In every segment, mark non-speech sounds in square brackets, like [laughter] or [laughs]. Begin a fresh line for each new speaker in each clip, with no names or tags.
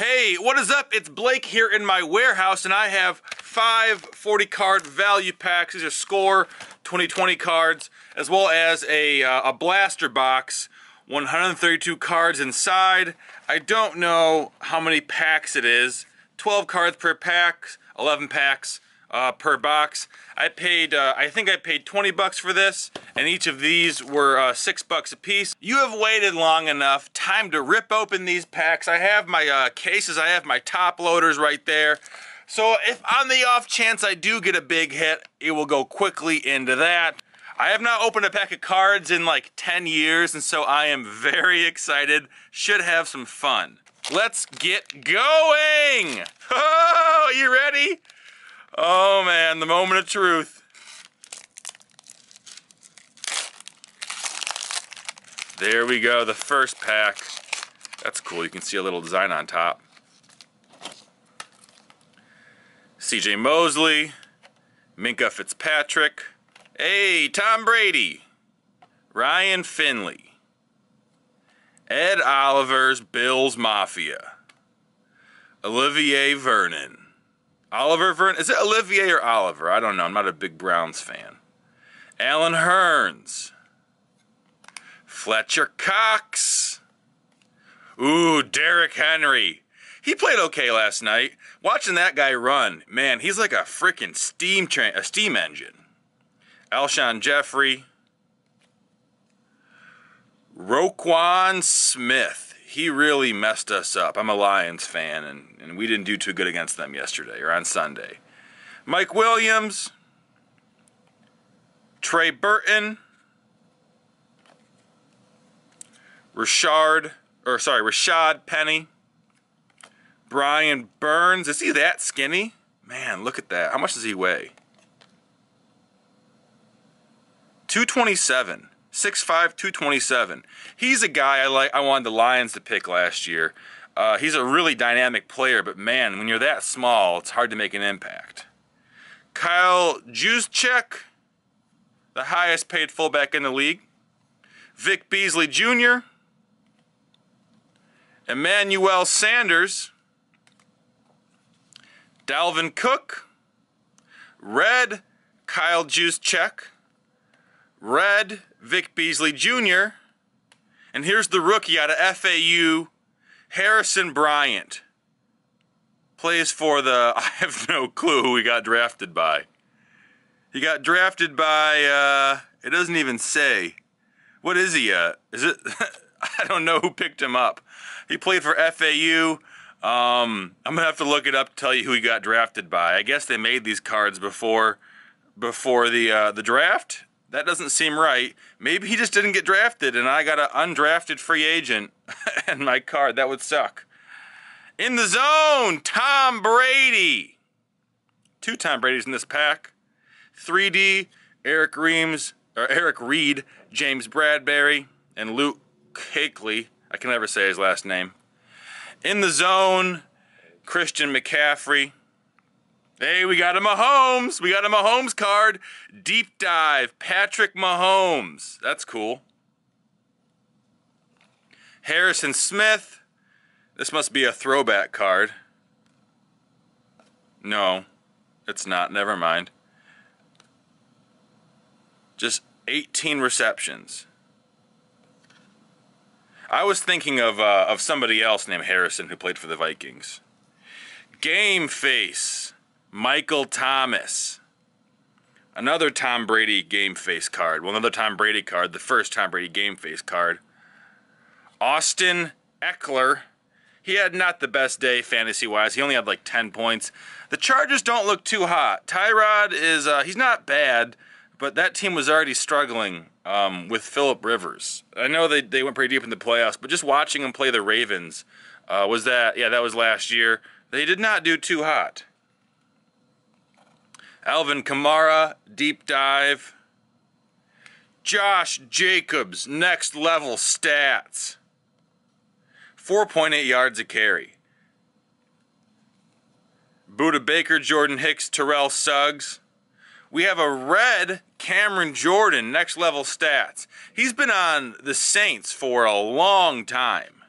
Hey, what is up? It's Blake here in my warehouse, and I have five 40 card value packs. These are Score 2020 cards, as well as a, uh, a blaster box, 132 cards inside. I don't know how many packs it is. 12 cards per pack, 11 packs uh, per box. I paid, uh, I think I paid 20 bucks for this, and each of these were uh, six bucks a piece. You have waited long enough. Time to rip open these packs. I have my uh, cases, I have my top loaders right there. So if on the off chance I do get a big hit, it will go quickly into that. I have not opened a pack of cards in like 10 years, and so I am very excited. Should have some fun. Let's get going! [laughs] Oh, you ready? Oh man, the moment of truth. There we go, the first pack. That's cool, you can see a little design on top. CJ Mosley, Minkah Fitzpatrick, hey, Tom Brady, Ryan Finley, Ed Oliver's Bills Mafia, Olivier Vernon, Oliver Vernon. Is it Olivier or Oliver? I don't know. I'm not a big Browns fan. Allen Hurns. Fletcher Cox. Ooh, Derrick Henry. He played okay last night. Watching that guy run, man, he's like a freaking steam train, a steam engine. Alshon Jeffery. Roquan Smith he really messed us up. I'm a Lions fan, and, and we didn't do too good against them yesterday or on Sunday. Mike Williams, Trey Burton, Richard, or sorry, Rashad Penny, Brian Burns. Is he that skinny? Man, look at that. How much does he weigh? 227. 6'5", 227. He's a guy I like. I wanted the Lions to pick last year. Uh, he's a really dynamic player, but man, when you're that small, it's hard to make an impact. Kyle Juszczyk, the highest paid fullback in the league. Vic Beasley Jr., Emmanuel Sanders, Dalvin Cook, Red Kyle Juszczyk, Red Vic Beasley Jr. And here's the rookie out of FAU, Harrison Bryant. Plays for the, [laughs] I have no clue who he got drafted by. He got drafted by, uh, it doesn't even say. What is he, uh, is it, [laughs] I don't know who picked him up. He played for FAU. Um, I'm gonna have to look it up to tell you who he got drafted by. I guess they made these cards before, before the, uh, the draft that doesn't seem right. Maybe he just didn't get drafted and I got an undrafted free agent [laughs] and my card. That would suck. In the zone, Tom Brady. Two Tom Brady's in this pack. 3D, Eric Reams, or Eric Reid, James Bradberry, and Luke Kuechly. I can never say his last name. In the zone, Christian McCaffrey. Hey, we got a Mahomes. We got a Mahomes card. Deep dive. Patrick Mahomes. That's cool. Harrison Smith. This must be a throwback card. No, it's not. Never mind. Just 18 receptions. I was thinking of uh, of somebody else named Harrison who played for the Vikings. Game face. Michael Thomas. Another Tom Brady game face card. Well, another Tom Brady card. The first Tom Brady game face card. Austin Ekeler. He had not the best day fantasy wise. He only had like 10 points. The Chargers don't look too hot. Tyrod is, uh, he's not bad, but that team was already struggling um, with Philip Rivers. I know they, they went pretty deep in the playoffs, but just watching him play the Ravens uh, was that, yeah, that was last year. They did not do too hot. Alvin Kamara, deep dive. Josh Jacobs, next level stats. 4.8 yards a carry. Budda Baker, Jordan Hicks, Terrell Suggs. We have a red Cameron Jordan, next level stats. He's been on the Saints for a long time.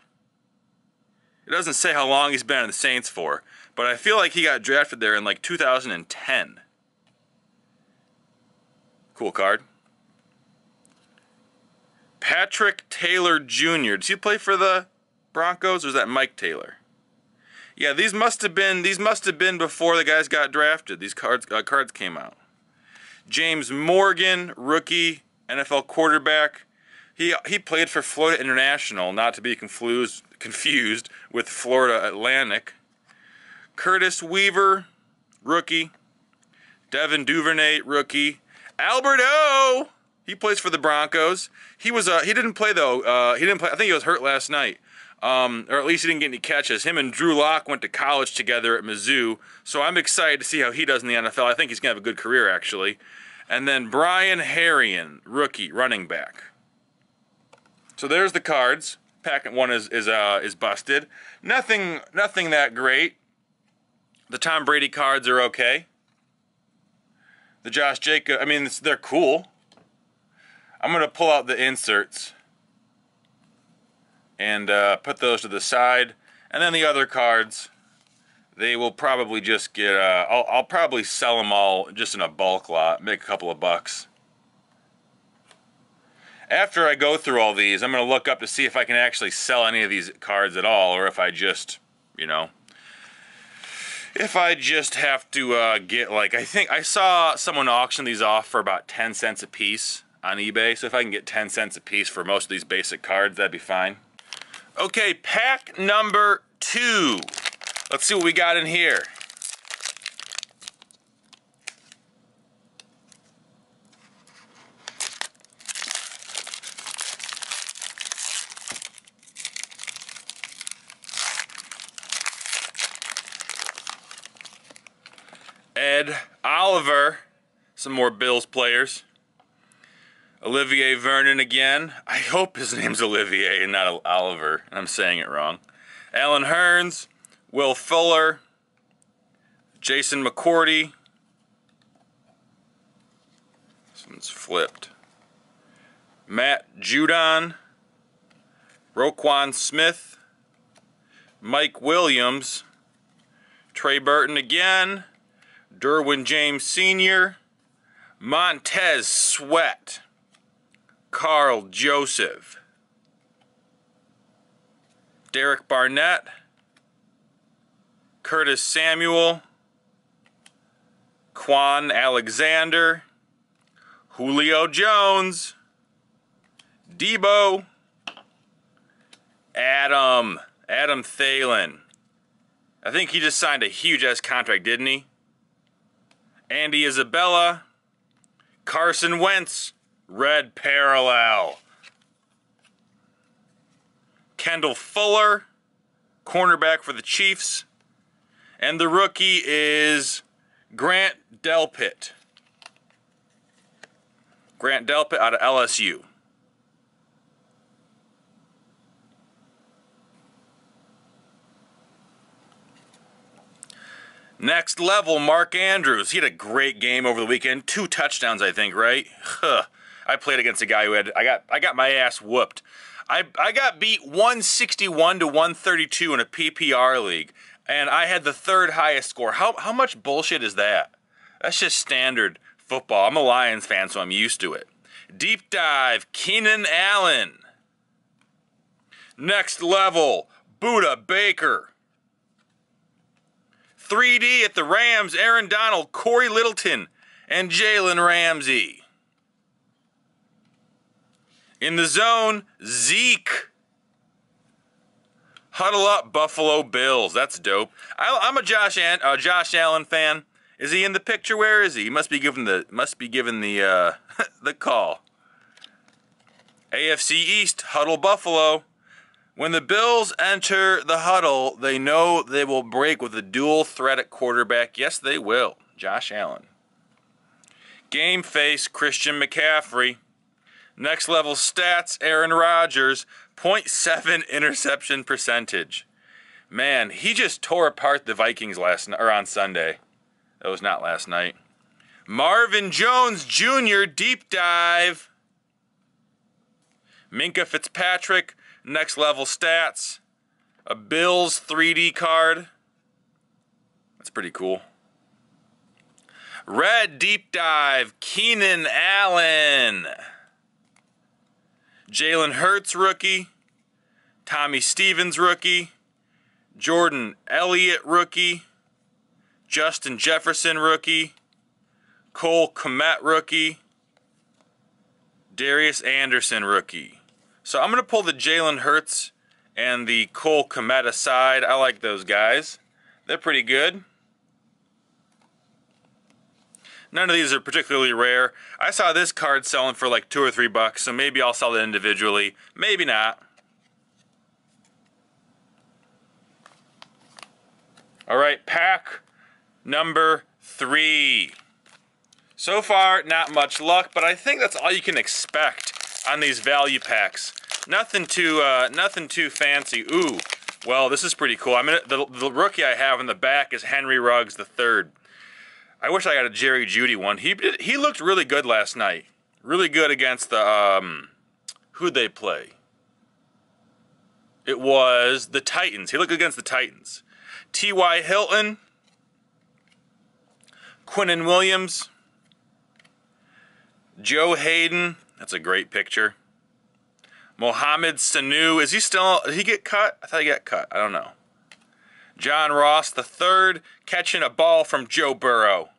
It doesn't say how long he's been on the Saints for, but I feel like he got drafted there in like 2010. Cool card. Patrick Taylor Jr. Does he play for the Broncos or is that Mike Taylor? Yeah, these must have been these must have been before the guys got drafted. These cards uh, cards came out. James Morgan, rookie NFL quarterback. He he played for Florida International, not to be confused confused with Florida Atlantic. Curtis Weaver, rookie. Devin Duvernay, rookie. Albert O. He plays for the Broncos. He was uh, he didn't play though. Uh, he didn't play. I think he was hurt last night um, or at least he didn't get any catches. Him and Drew Lock went to college together at Mizzou, so I'm excited to see how he does in the NFL. I think he's gonna have a good career actually. And then Brian Herrien, rookie running back. So there's the cards. Packet one is is uh, is busted. Nothing nothing that great. The Tom Brady cards are okay. The Josh Jacob, I mean, they're cool. I'm gonna pull out the inserts and uh, put those to the side. And then the other cards, they will probably just get, uh, I'll, I'll probably sell them all just in a bulk lot, make a couple of bucks. After I go through all these, I'm going to look up to see if I can actually sell any of these cards at all, or if I just, you know, if I just have to uh, get like, I think I saw someone auction these off for about 10 cents a piece on eBay, so if I can get 10 cents a piece for most of these basic cards, that'd be fine. Okay, pack number two. Let's see what we got in here. Ed Oliver, some more Bills players. Olivier Vernon again. I hope his [laughs] name's Olivier and not Oliver, I'm saying it wrong. Allen Hurns, Will Fuller, Jason McCourty. This one's flipped. Matt Judon, Roquan Smith, Mike Williams, Trey Burton again, Derwin James Sr., Montez Sweat. Karl Joseph, Derek Barnett, Curtis Samuel, Kwon Alexander, Julio Jones, Deebo, Adam, Adam Thielen. I think he just signed a huge ass contract, didn't he? Andy Isabella, Carson Wentz, Red parallel. Kendall Fuller, cornerback for the Chiefs. And the rookie is Grant Delpit. Grant Delpit out of LSU. Next level, Mark Andrews. He had a great game over the weekend. Two touchdowns, I think, right? Huh. I played against a guy who had I got I got my ass whooped. I I got beat 161 to 132 in a PPR league, and I had the third highest score. How how much bullshit is that? That's just standard football. I'm a Lions fan, so I'm used to it. Deep dive, Keenan Allen. Next level, Budda Baker. 3D at the Rams, Aaron Donald, Corey Littleton, and Jalen Ramsey. In the zone, Zeke. Huddle up, Buffalo Bills. That's dope. I, am a Josh uh, Josh Allen fan. Is he in the picture? Where is he? He must be given the must be given the uh, [laughs] the call. AFC East, huddle Buffalo. When the Bills enter the huddle, they know they will break with a dual threat at quarterback. Yes, they will. Josh Allen. Game face, Christian McCaffrey. Next level stats, Aaron Rodgers, 0.7 [laughs] interception percentage. Man, he just tore apart the Vikings last or on Sunday. That was not last night. Marvin Jones Jr. deep dive. Minkah Fitzpatrick, next level stats. A Bills 3D card. That's pretty cool. Red Deep Dive, Keenan Allen. Jalen Hurts rookie. Tommy Stevens rookie. Jordan Elliott rookie. Justin Jefferson rookie. Cole Kmet rookie. Darius Anderson rookie. So I'm going to pull the Jalen Hurts and the Cole Kmet aside. I like those guys. They're pretty good. None of these are particularly rare. I saw this card selling for like two or three bucks, so maybe I'll sell it individually. Maybe not. All right, pack number three. So far, not much luck, but I think that's all you can expect on these value packs. Nothing too, uh, nothing too fancy. Ooh, well, this is pretty cool. I mean, the, the rookie I have in the back is Henry Ruggs third. I wish I got a Jerry Jeudy one. He he looked really good last night. Really good against the um, who'd they play? It was the Titans. He looked against the Titans. T.Y. Hilton, Quinnen Williams, Joe Haden. That's a great picture. Mohamed Sanu. Is he still? Did he get cut? I thought he got cut. I don't know. John Ross the third catching a ball from Joe Burrow.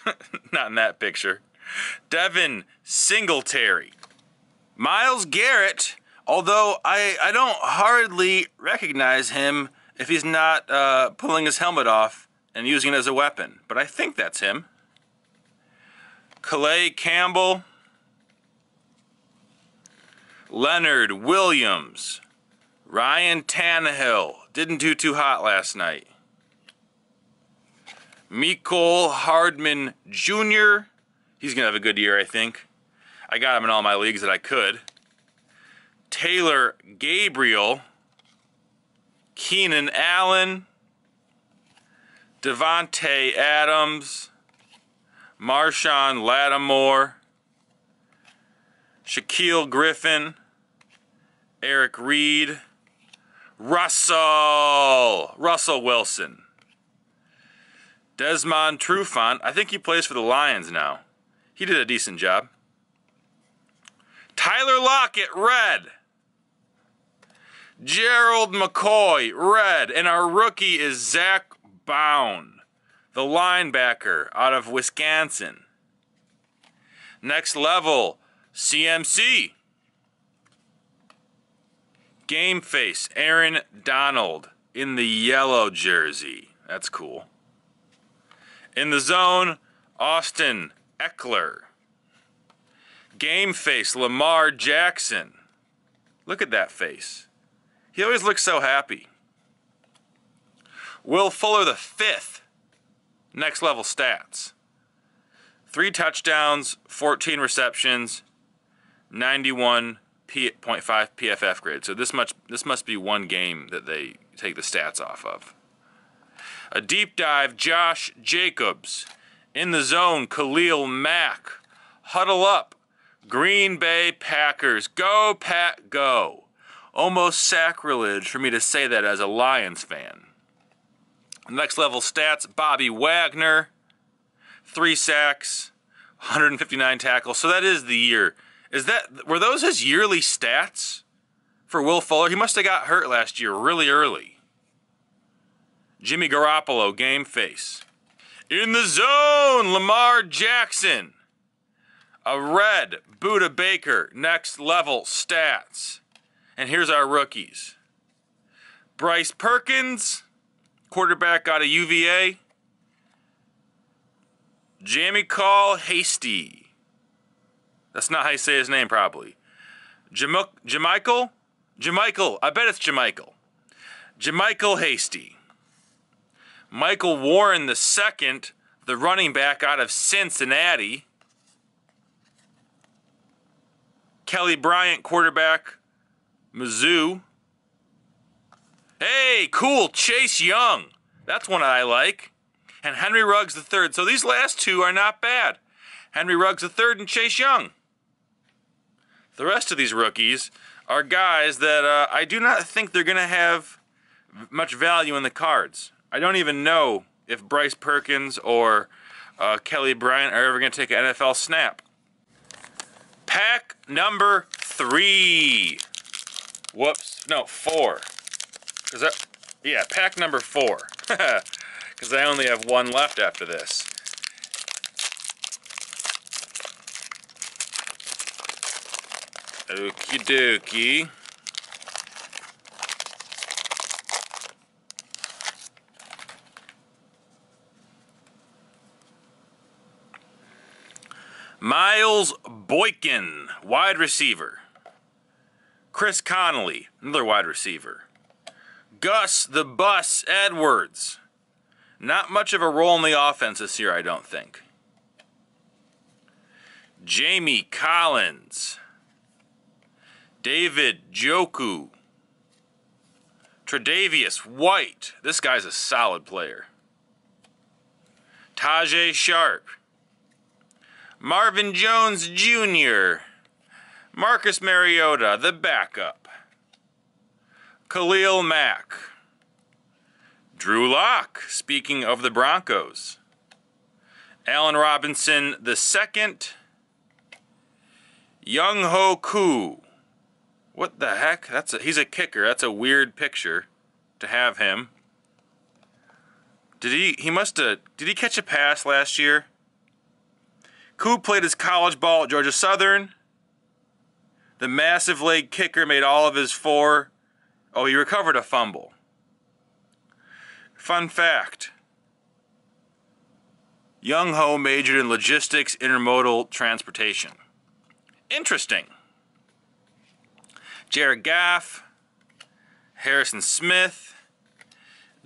[laughs] Not in that picture. Devin Singletary. Myles Garrett, although I, I don't hardly recognize him if he's not uh, pulling his helmet off and using it as a weapon, but I think that's him. Calais Campbell. Leonard Williams. Ryan Tannehill. Didn't do too hot last night. Mecole Hardman Jr. He's going to have a good year, I think. I got him in all my leagues that I could. Taylor Gabriel. Keenan Allen. Davante Adams. Marshon Lattimore. Shaquill Griffin. Eric Reid, Russell. Russell Wilson. Desmond Trufant. I think he plays for the Lions now. He did a decent job. Tyler Lockett, red. Gerald McCoy, red. And our rookie is Zach Baun, the linebacker out of Wisconsin. Next level, CMC. Game face, Aaron Donald in the yellow jersey. That's cool. In the zone, Austin Ekeler. Game face, Lamar Jackson. Look at that face. He always looks so happy. Will Fuller the fifth. Next level stats. Three touchdowns, 14 receptions, 91 0.5 PFF grade. So this much this must be one game that they take the stats off of. A deep dive, Josh Jacobs. In the zone, Khalil Mack. Huddle up, Green Bay Packers. Go, Pat, go. Almost sacrilege for me to say that as a Lions fan. Next level stats, Bobby Wagner. Three sacks, 159 tackles. So that is the year is that were those his yearly stats for Will Fuller? He must have got hurt last year really early. Jimmy Garoppolo, game face. In the zone, Lamar Jackson. A red, Budda Baker, next level stats. And here's our rookies. Bryce Perkins, quarterback out of UVA. Jamie Call Hasty, that's not how you say his name properly. Jamichael? Jamichael. I bet it's Jamichael. Jamichael Hasty. Michael Warren the second, the running back out of Cincinnati. Kelly Bryant, quarterback, Mizzou. Hey, cool, Chase Young. That's one I like. And Henry Ruggs the third. So these last two are not bad. Henry Ruggs the third and Chase Young. The rest of these rookies are guys that uh, I do not think they're going to have much value in the cards. I don't even know if Bryce Perkins or uh, Kelly Bryant are ever going to take an NFL snap. Pack number three. Whoops. No, four. Cause that, yeah, pack number four. [laughs] Because I only have one left after this. Okie dokie. Miles Boykin, wide receiver. Chris Conley, another wide receiver. Gus the Bus Edwards. Not much of a role in the offense this year, I don't think. Jamie Collins. David Joku. Tre'Davious White. This guy's a solid player. Tajae Sharpe. Marvin Jones Jr., Marcus Mariota, the backup, Khalil Mack, Drew Lock, speaking of the Broncos, Allen Robinson the second, Younghoe Koo. What the heck? That's a, he's a kicker. That's a weird picture to have him. Did he he must have did he catch a pass last year? Koo played his college ball at Georgia Southern. The massive leg kicker made all of his four. Oh, he recovered a fumble. Fun fact Younghoe majored in logistics intermodal transportation. Interesting. Jared Goff, Harrison Smith,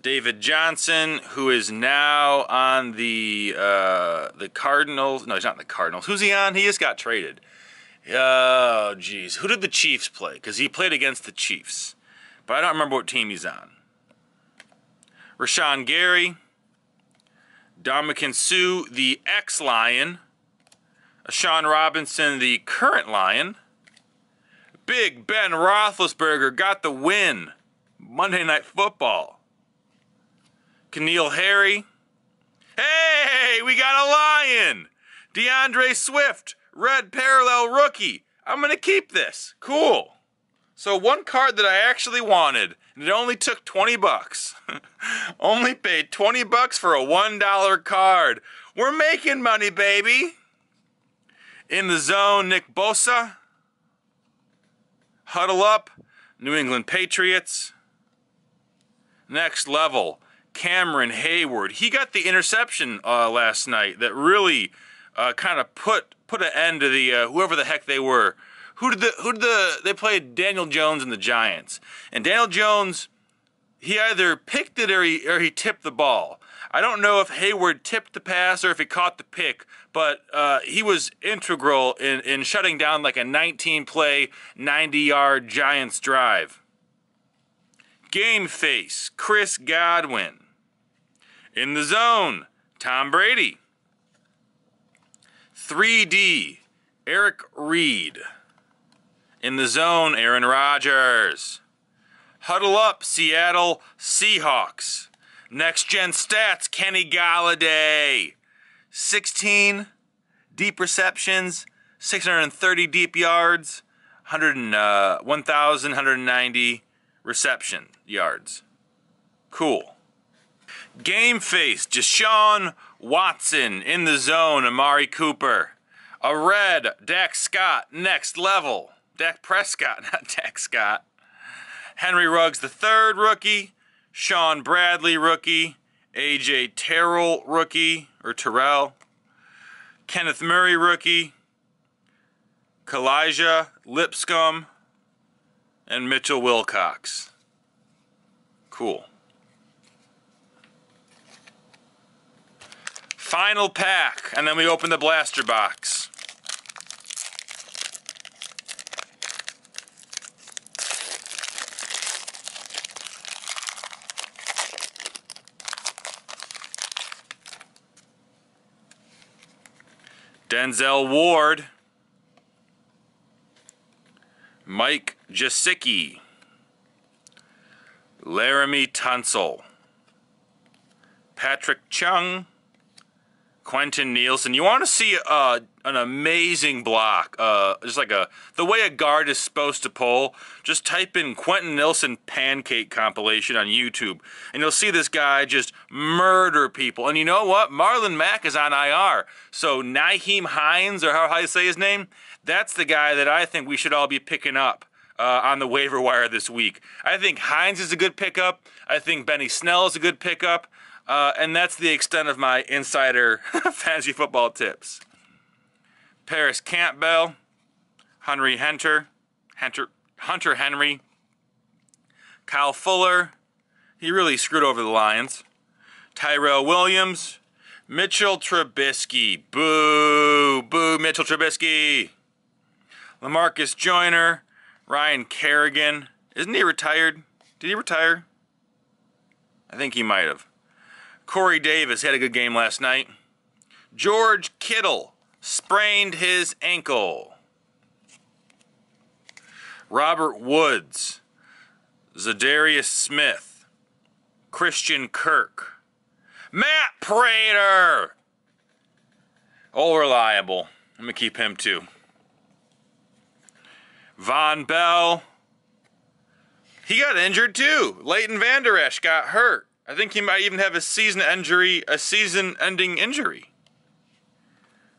David Johnson, who is now on the uh, the Cardinals. No, he's not the Cardinals. Who's he on? He just got traded. Oh, jeez. Who did the Chiefs play? Because he played against the Chiefs. But I don't remember what team he's on. Rashan Gary. Ndamukong Suh, the ex-Lion. Sean Robinson, the current Lion. Big Ben Roethlisberger got the win. Monday Night Football. N'Keal Harry. Hey, we got a lion! D'Andre Swift, red parallel rookie. I'm going to keep this. Cool. So one card that I actually wanted, and it only took 20 bucks. [laughs] only paid 20 bucks for a $1 card. We're making money, baby. In the zone, Nick Bosa. Huddle up, New England Patriots. Next level, Cameron Heyward. He got the interception uh, last night that really uh, kind of put put an end to the uh, whoever the heck they were. Who did the who did the they played Daniel Jones and the Giants. And Daniel Jones he either picked it or he or he tipped the ball. I don't know if Hayward tipped the pass or if he caught the pick, but uh, he was integral in, in shutting down like a 19 play, 90 yard Giants drive. Game face, Chris Godwin. In the zone, Tom Brady. 3D, Eric Reid. In the zone, Aaron Rodgers. Huddle up, Seattle Seahawks. Next gen stats, Kenny Golladay. 16 deep receptions, 630 deep yards, 100, uh, 1,190 reception yards. Cool. Game face, Deshaun Watson in the zone, Amari Cooper. A red, Dak Scott, next level. Dak Prescott, [laughs] not Dak Scott. Henry Ruggs, the third rookie. Shaun Bradley, rookie. AJ Terrell, rookie, or Terrell. Kenneth Murray, rookie. Kalija Lipscomb, and Mitchell Wilcox. Cool. Final pack, and then we open the blaster box. Denzel Ward, Mike Gesicki, Laremy Tunsil, Patrick Chung, Quenton Nelson. You want to see uh, an amazing block, uh, just like a the way a guard is supposed to pull. Just type in Quenton Nelson pancake compilation on YouTube, and you'll see this guy just murder people. And you know what? Marlon Mack is on IR, so Nyheim Hines, or how you say his name, that's the guy that I think we should all be picking up. Uh, on the waiver wire this week. I think Hines is a good pickup. I think Benny Snell is a good pickup. Uh, and that's the extent of my insider [laughs] fantasy football tips. Parris Campbell, Henry Hunter, Hunter, Hunter Henry, Kyle Fuller, he really screwed over the Lions. Tyrell Williams, Mitchell Trubisky, boo, boo, Mitchell Trubisky. Lamarcus Joyner, Ryan Kerrigan, isn't he retired? Did he retire? I think he might have. Corey Davis had a good game last night. George Kittle sprained his ankle. Robert Woods, Za'Darius Smith, Christian Kirk, Matt Prater. All reliable. I'm going to keep him too. Vonn Bell. He got injured too. Leighton Vander Esch got hurt. I think he might even have a season injury, a season-ending injury.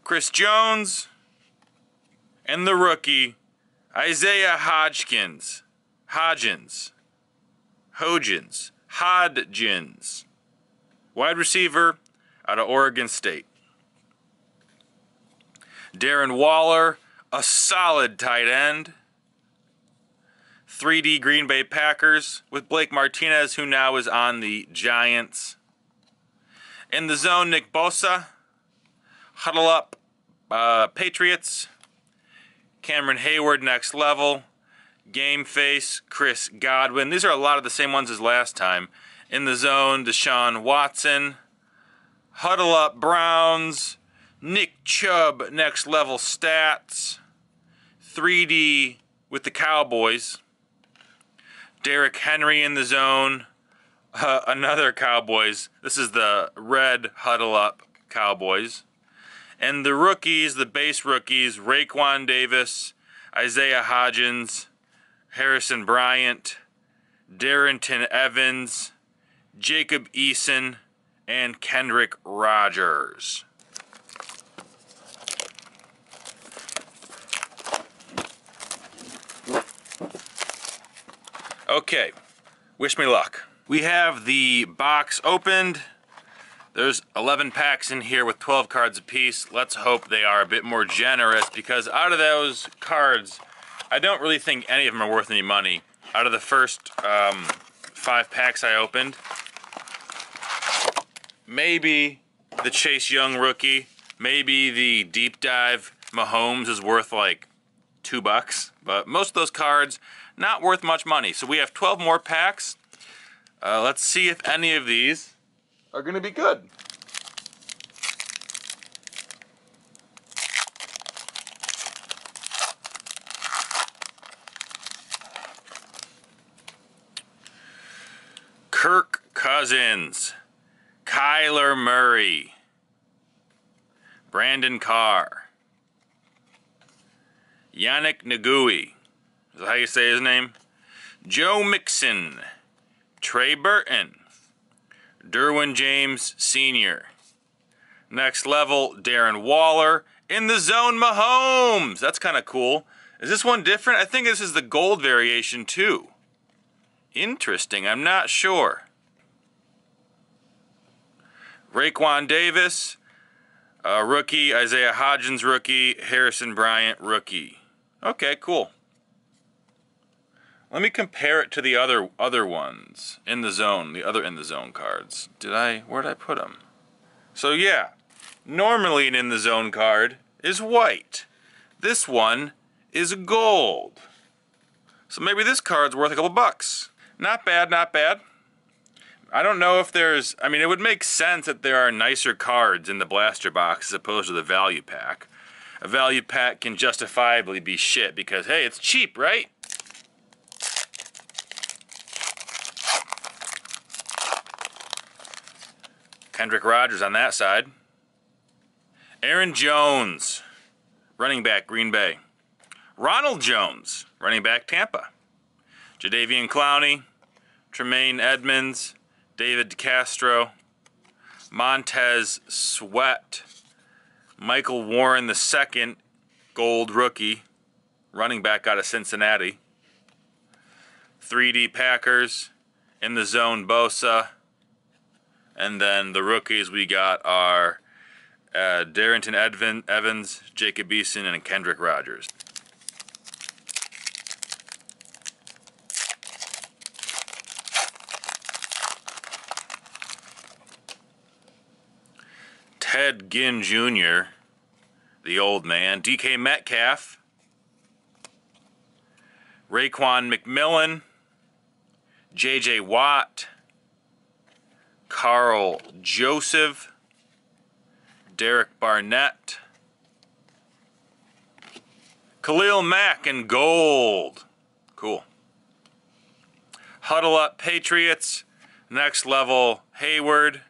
Chris Jones and the rookie Isaiah Hodgkins, Hodgins, Hodgins, Hodgins, wide receiver out of Oregon State. Darren Waller, a solid tight end. 3D Green Bay Packers with Blake Martinez, who now is on the Giants. In the zone, Nick Bosa. Huddle up, uh, Patriots. Cameron Heyward, next level. Game face, Chris Godwin. These are a lot of the same ones as last time. In the zone, Deshaun Watson. Huddle up, Browns. Nick Chubb, next level stats. 3D with the Cowboys. Derrick Henry in the zone. Uh, another Cowboys. This is the red huddle up Cowboys. And the rookies, the base rookies, Raekwon Davis, Isaiah Hodgins, Harrison Bryant, Darrynton Evans, Jacob Eason, and Kendrick Rogers. Okay, wish me luck. We have the box opened. There's 11 packs in here with 12 cards apiece. Let's hope they are a bit more generous because out of those cards, I don't really think any of them are worth any money. Out of the first um, five packs I opened, maybe the Chase Young rookie, maybe the deep dive Mahomes is worth like two bucks. But most of those cards, not worth much money. So we have 12 more packs. Uh, let's see if any of these are going to be good. Kirk Cousins, Kyler Murray, Brandon Carr, Yannick Ngakoue, is that how you say his name? Joe Mixon, Trey Burton, Derwin James Sr. Next level, Darren Waller. In the zone, Mahomes. That's kind of cool. Is this one different? I think this is the gold variation too. Interesting. I'm not sure. Raekwon Davis, uh, rookie. Isaiah Hodgins, rookie. Harrison Bryant, rookie. Okay, cool. Let me compare it to the other other ones in the zone, the other in the zone cards. Did I, where did I put them? So yeah, normally an in the zone card is white. This one is gold. So maybe this card's worth a couple bucks. Not bad, not bad. I don't know if there's, I mean, it would make sense that there are nicer cards in the blaster box as opposed to the value pack. A value pack can justifiably be shit because, hey, it's cheap, right? Kendrick Rogers on that side. Aaron Jones, running back, Green Bay. Ronald Jones, running back, Tampa. Jadeveon Clowney, Tremaine Edmunds, David DeCastro, Montez Sweat, Michael Warren II, gold rookie, running back out of Cincinnati. 3D Packers, in the zone Bosa, and then the rookies we got are uh, Darrynton Edvin, Evans, Jacob Eason, and Kendrick Rogers. Ted Ginn Jr., the old man, DK Metcalf, Raekwon McMillan, J.J. Watt, Karl Joseph, Derek Barnett, Khalil Mack in gold. Cool. Huddle Up Patriots, next level Heyward,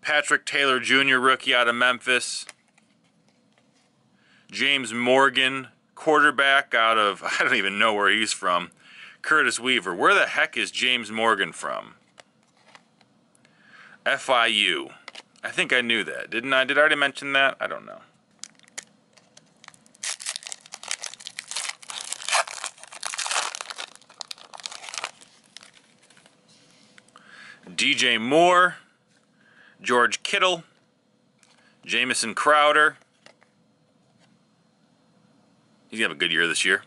Patrick Taylor Jr., rookie out of Memphis, James Morgan, quarterback out of, [laughs] I don't even know where he's from, Curtis Weaver. Where the heck is James Morgan from? FIU. I think I knew that. Didn't I? Did I already mention that? I don't know. DJ Moore, George Kittle, Jamison Crowder. He's gonna have a good year this year.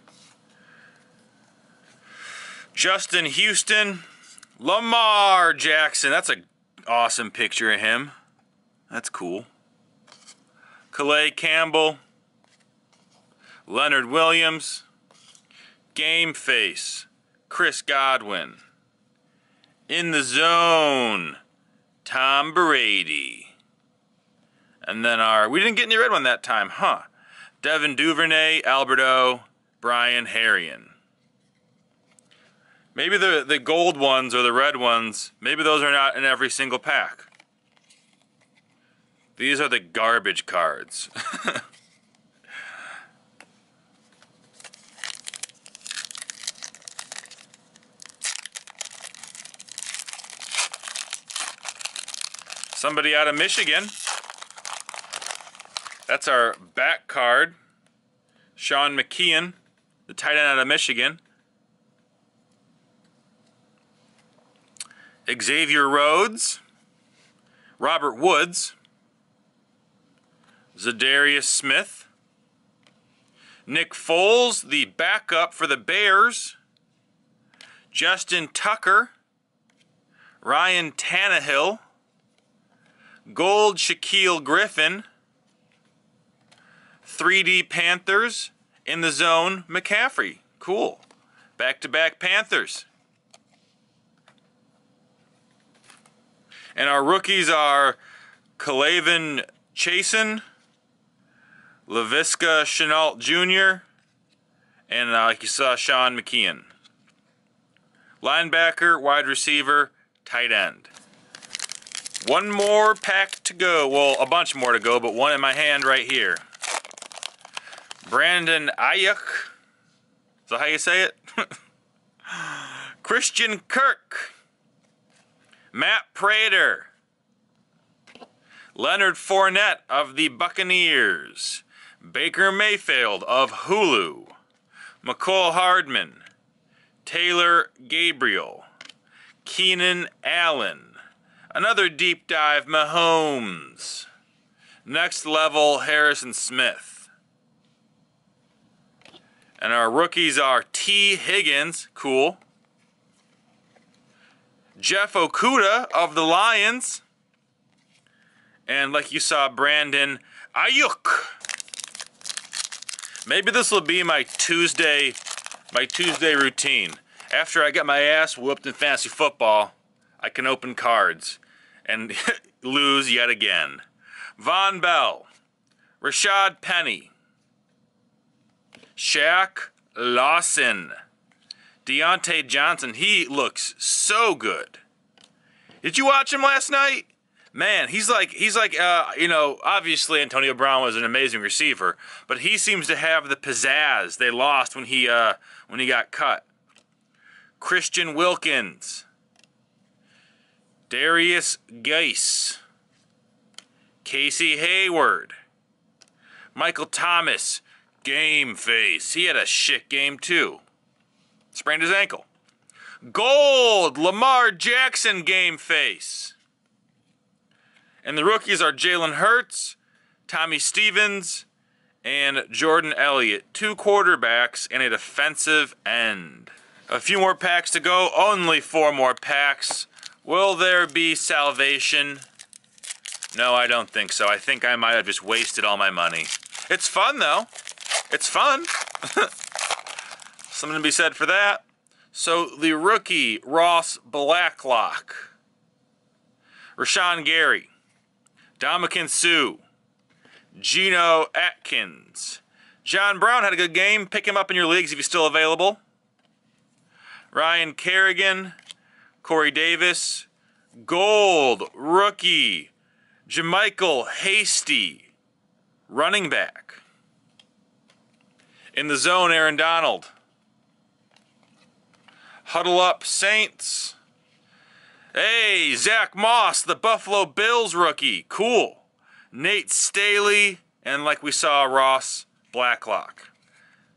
Justin Houston, Lamar Jackson. That's a awesome picture of him. That's cool. Calais Campbell, Leonard Williams, Game Face, Chris Godwin. In the zone, Tom Brady. And then our, we didn't get any red one that time, huh? Devin Duvernay, Alberto, Brian Herrien. Maybe the, the gold ones or the red ones, maybe those are not in every single pack. These are the garbage cards. [laughs] Somebody out of Michigan. That's our back card. Sean McKeon, the tight end out of Michigan. Xavier Rhodes, Robert Woods, Za'Darius Smith, Nick Foles, the backup for the Bears, Justin Tucker, Ryan Tannehill, Gold Shaquill Griffin, 3D Panthers, in the zone McCaffrey. Cool. Back to back Panthers. And our rookies are K'Lavon Chaisson, Laviska Shenault Jr., and uh, like you saw, Sean McKeon. Linebacker, wide receiver, tight end. One more pack to go. Well, a bunch more to go, but one in my hand right here. Brandon Aiyuk. Is that how you say it? [laughs] Christian Kirk. Matt Prater, Leonard Fournette of the Buccaneers, Baker Mayfield of Hulu, Mecole Hardman, Taylor Gabriel, Keenan Allen, another deep dive Mahomes, next level Harrison Smith. And our rookies are Tee Higgins, cool. Jeff Okudah of the Lions. And like you saw, Brandon Aiyuk. Maybe this will be my Tuesday, my Tuesday routine. After I get my ass whooped in fantasy football, I can open cards and [laughs] lose yet again. Vonn Bell, Rashad Penny, Shaq Lawson. Diontae Johnson, he looks so good. Did you watch him last night? man, he's like he's like uh, you know, obviously Antonio Brown was an amazing receiver, but he seems to have the pizzazz they lost when he uh, when he got cut. Christian Wilkins, Derrius Guice, Casey Hayward, Michael Thomas, game face. He had a shit game too. Sprained his ankle. Gold, Lamar Jackson game face. And the rookies are Jalen Hurts, Tommy Stevens, and Jordan Elliott. Two quarterbacks and a defensive end. A few more packs to go. Only four more packs. Will there be salvation? No, I don't think so. I think I might have just wasted all my money. It's fun, though. It's fun. [laughs] Something to be said for that. So, the rookie, Ross Blacklock. Rashan Gary. Ndamukong Suh, Geno Atkins. John Brown had a good game. Pick him up in your leagues if he's still available. Ryan Kerrigan, Corey Davis, Gold, rookie, JaMycal Hasty, running back. In the zone, Aaron Donald. Huddle up, Saints. Hey, Zach Moss, the Buffalo Bills rookie. Cool. Nate Stanley, and like we saw, Ross Blacklock.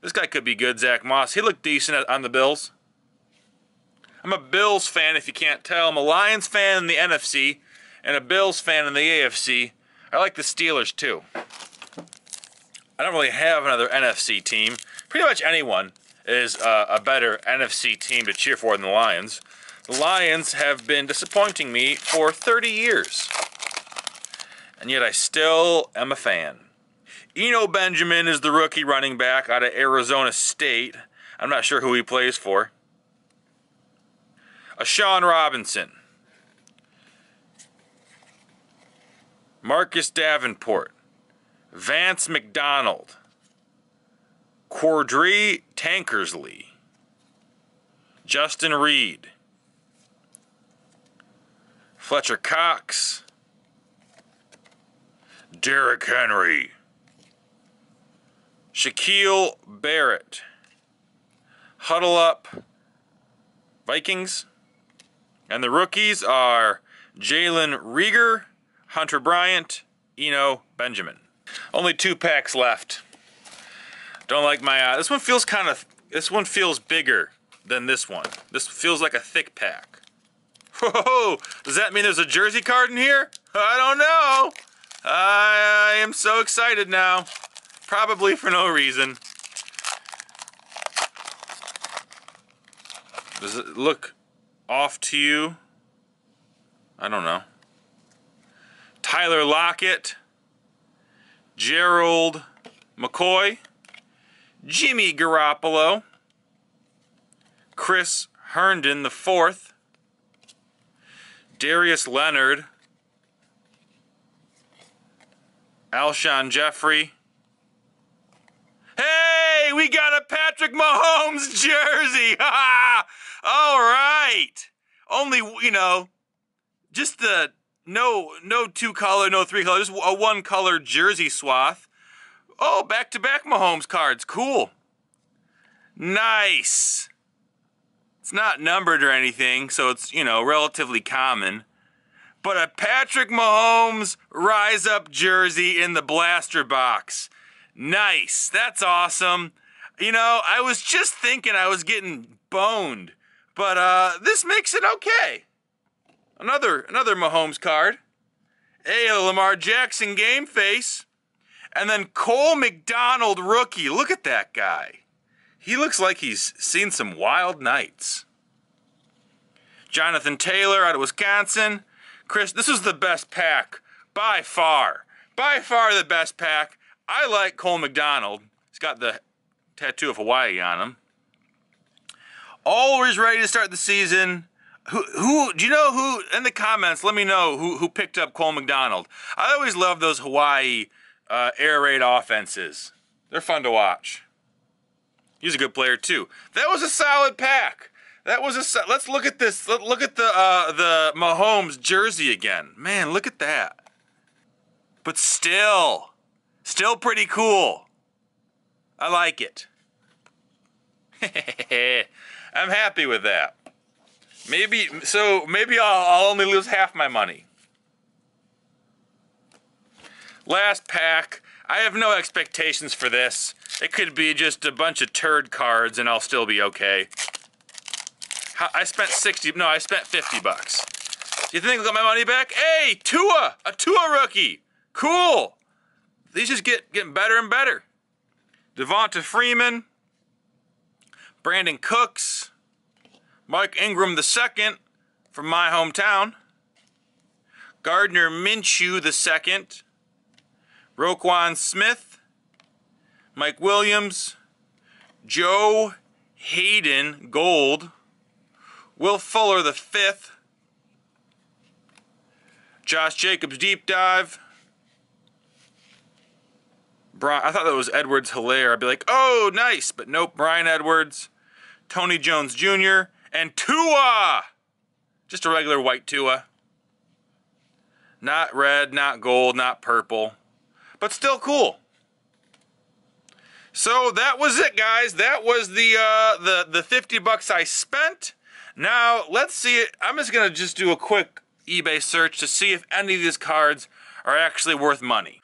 This guy could be good, Zach Moss. He looked decent on the Bills. I'm a Bills fan, if you can't tell. I'm a Lions fan in the NFC and a Bills fan in the AFC. I like the Steelers, too. I don't really have another NFC team. Pretty much anyone is uh, a better NFC team to cheer for than the Lions. The Lions have been disappointing me for 30 years. And yet I still am a fan. Eno Benjamin is the rookie running back out of Arizona State. I'm not sure who he plays for. A'Shawn Robinson. Marcus Davenport. Vance McDonald. Cordrea Tankersley. Justin Reid, Fletcher Cox, Derrick Henry, Shaquil Barrett, Huddle Up Vikings, and the rookies are Jalen Reagor, Hunter Bryant, Eno Benjamin. Only two packs left. Don't like my uh, This one feels kind of. This one feels bigger than this one. This feels like a thick pack. Whoa, does that mean there's a jersey card in here? I don't know. I, I am so excited now. Probably for no reason. Does it look off to you? I don't know. Tyler Lockett, Gerald McCoy, Jimmy Garoppolo, Chris Herndon the fourth, Darius Leonard, Alshon Jeffery. Hey, we got a Patrick Mahomes [laughs] jersey. [laughs] All right. Only, you know, just the no no two color, no three color, just a one color jersey swath. Oh, back to back Mahomes cards. Cool. Nice. It's not numbered or anything, so it's, you know, relatively common. But a Patrick Mahomes Rise Up jersey in the blaster box. Nice. That's awesome. You know, I was just thinking I was getting boned, but uh, this makes it okay. Another another Mahomes card. Hey, Lamar Jackson game face. And then Cole McDonald rookie. Look at that guy. He looks like he's seen some wild nights. Jonathan Taylor out of Wisconsin. Chris, this is the best pack by far. By far the best pack. I like Cole McDonald. He's got the tattoo of Hawaii on him. Always ready to start the season. Who, who do you know who in the comments let me know who who picked up Cole McDonald. I always love those Hawaii uh, air raid offenses. They're fun to watch. He's a good player too. That was a solid pack. That was a. Let's look at this. Look at the uh, the Mahomes jersey again. Man, look at that. But still, still pretty cool. I like it. [laughs] I'm happy with that. Maybe so. Maybe I'll, I'll only lose half my money. Last pack. I have no expectations for this. It could be just a bunch of turd cards and I'll still be okay. I spent 60, no, I spent 50 bucks. Do you think I'll get my money back? Hey, Tua, a Tua rookie. Cool. These just get getting better and better. Devonta Freeman, Brandin Cooks, Mike Ingram II from my hometown, Gardner Minshew II, Roquan Smith, Mike Williams, Joe Haden Gold, Will Fuller the fifth, Josh Jacobs deep dive. I thought that was Edwards Helaire. I'd be like, oh, nice, but nope. Bryan Edwards, Tony Jones Jr., and Tua. Just a regular white Tua. Not red, not gold, not purple but still cool. So that was it, guys. That was the uh, the the 50 bucks I spent. Now let's see it. I'm just gonna just do a quick eBay search to see if any of these cards are actually worth money.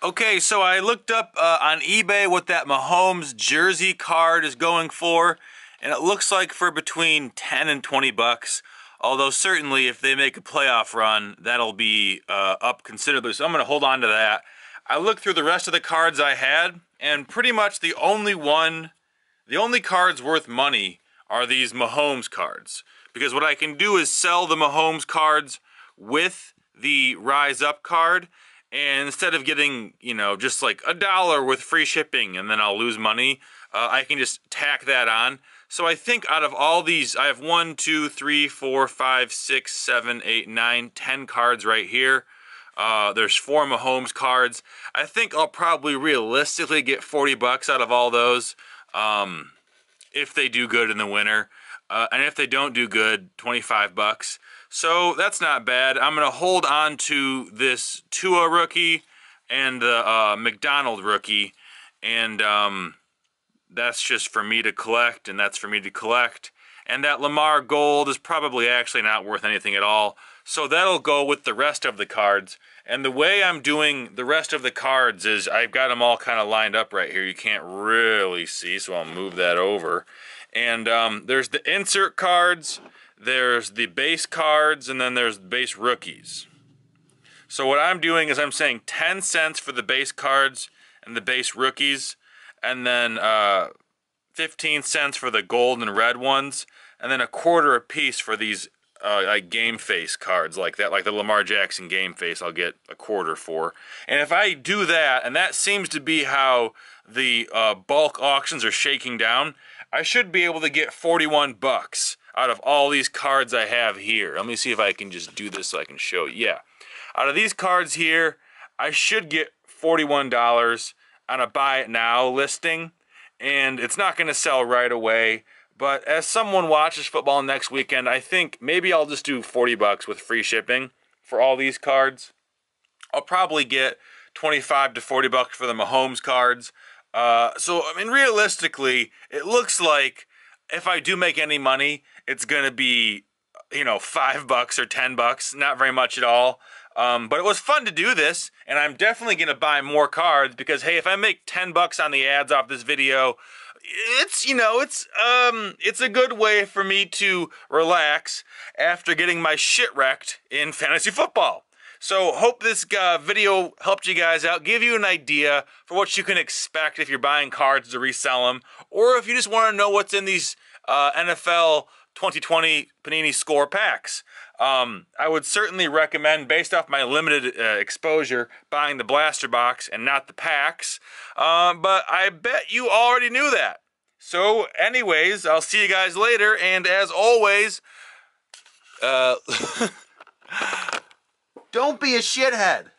Okay, so I looked up uh, on eBay what that Mahomes jersey card is going for, and it looks like for between 10 and 20 bucks. Although certainly if they make a playoff run, that'll be uh, up considerably. So I'm going to hold on to that. I looked through the rest of the cards I had, and pretty much the only one, the only cards worth money are these Mahomes cards. Because what I can do is sell the Mahomes cards with the Rise Up card, and instead of getting, you know, just like a dollar with free shipping and then I'll lose money, uh, I can just tack that on. So I think out of all these, I have one, two, three, four, five, six, seven, eight, nine, ten cards right here. Uh, there's four Mahomes cards. I think I'll probably realistically get 40 bucks out of all those um, if they do good in the winter. Uh, and if they don't do good, 25 bucks. So that's not bad. I'm going to hold on to this Tua rookie and the uh, McDonald rookie. And um, that's just for me to collect, and that's for me to collect. And that Lamar Gold is probably actually not worth anything at all. So that'll go with the rest of the cards. And the way I'm doing the rest of the cards is I've got them all kind of lined up right here. You can't really see, so I'll move that over. And um, there's the insert cards, there's the base cards, and then there's base rookies. So what I'm doing is I'm saying 10 cents for the base cards and the base rookies, and then uh, 15 cents for the gold and red ones, and then a quarter a piece for these uh, like game face cards like that, like the Lamar Jackson game face, I'll get a quarter for. And if I do that, and that seems to be how the uh, bulk auctions are shaking down, I should be able to get 41 bucks out of all these cards I have here. Let me see if I can just do this so I can show you. Yeah. Out of these cards here, I should get $41 on a buy it now listing. And it's not going to sell right away. But as someone watches football next weekend, I think maybe I'll just do 40 bucks with free shipping for all these cards. I'll probably get 25 to 40 bucks for the Mahomes cards. Uh, so, I mean, realistically, it looks like if I do make any money, it's going to be, you know, five bucks or 10 bucks. Not very much at all. Um, but it was fun to do this, and I'm definitely going to buy more cards because, hey, if I make 10 bucks on the ads off this video, it's you know it's um it's a good way for me to relax after getting my shit wrecked in fantasy football. So hope this uh, video helped you guys out, give you an idea for what you can expect if you're buying cards to resell them, or if you just want to know what's in these uh, NFL 2020 Panini Score packs. Um, I would certainly recommend, based off my limited uh, exposure, buying the blaster box and not the packs. Uh, but I bet you already knew that. So, anyways, I'll see you guys later. And as always, uh, [laughs] don't be a shithead.